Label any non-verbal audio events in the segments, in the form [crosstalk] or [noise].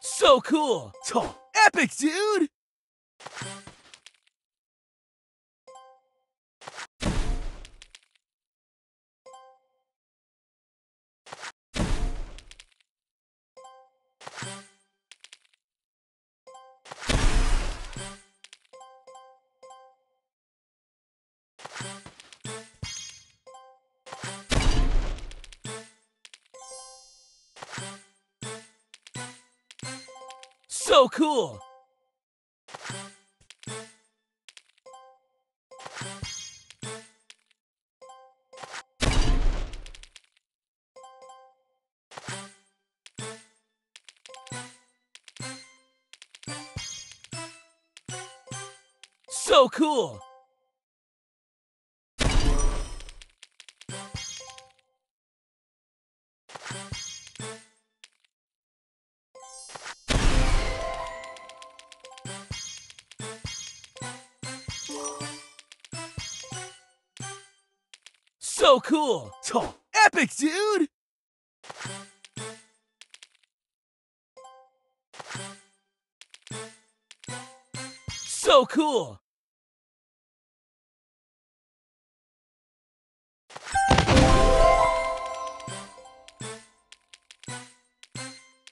So cool! Epic, dude! So cool! So cool! So cool! Oh, epic, dude! So cool!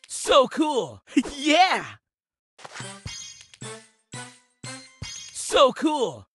So cool! [laughs] yeah! So cool!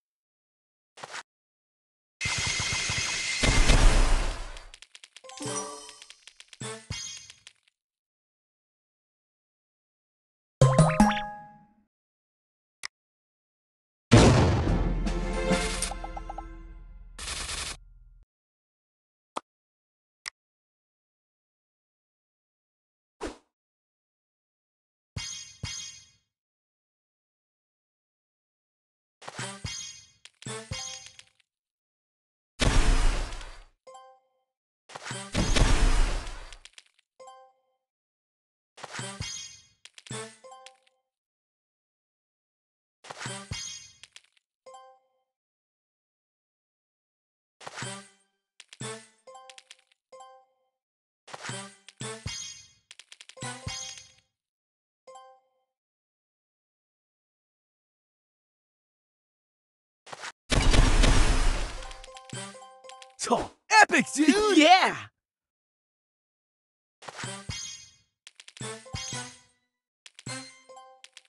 Epic, dude! yeah!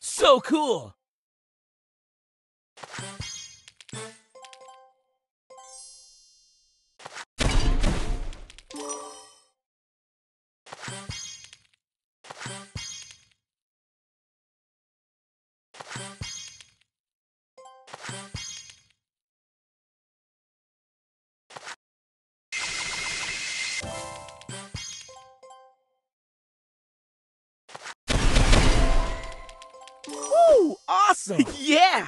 So cool! Awesome! [laughs] yeah!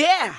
yeah!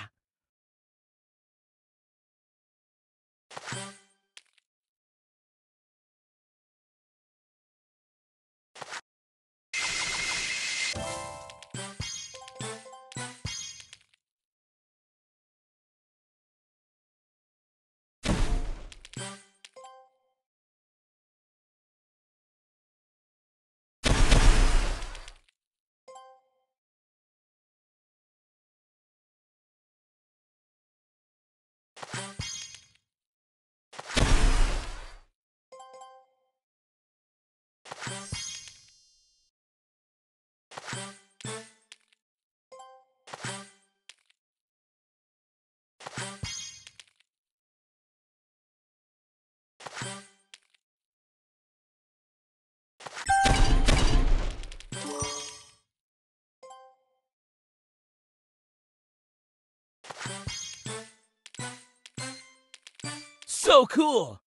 So cool!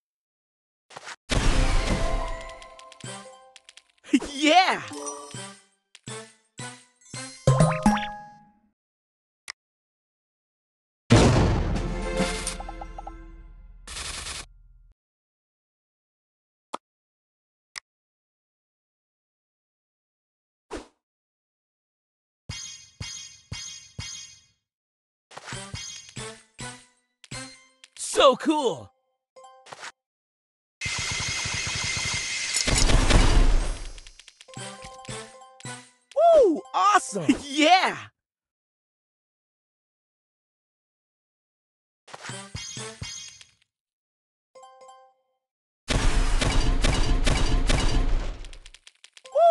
[laughs] yeah! So cool! Woo! Awesome! [laughs] yeah!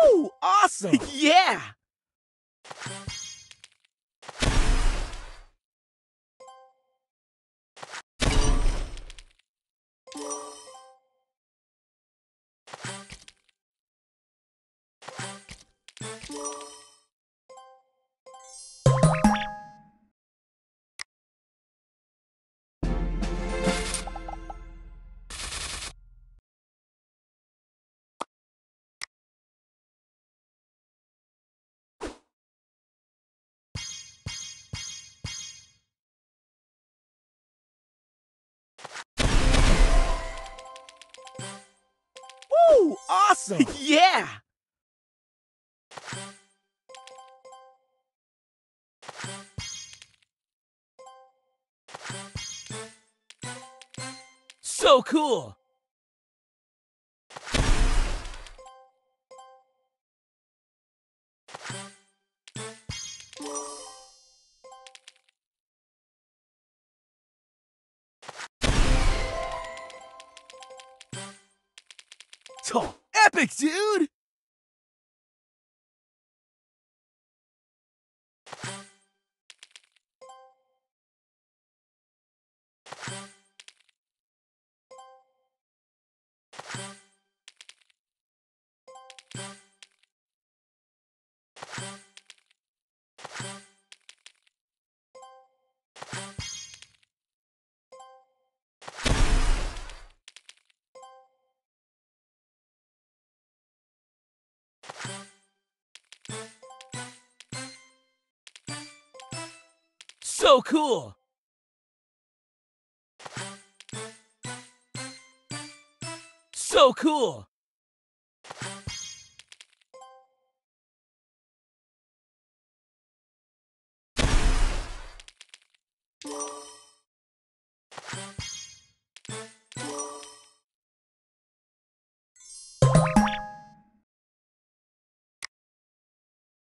Woo! Awesome! [laughs] yeah! Awesome! [laughs] yeah! So cool! Epic, dude! So cool! So cool!